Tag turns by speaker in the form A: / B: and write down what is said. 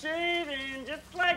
A: Shaving just like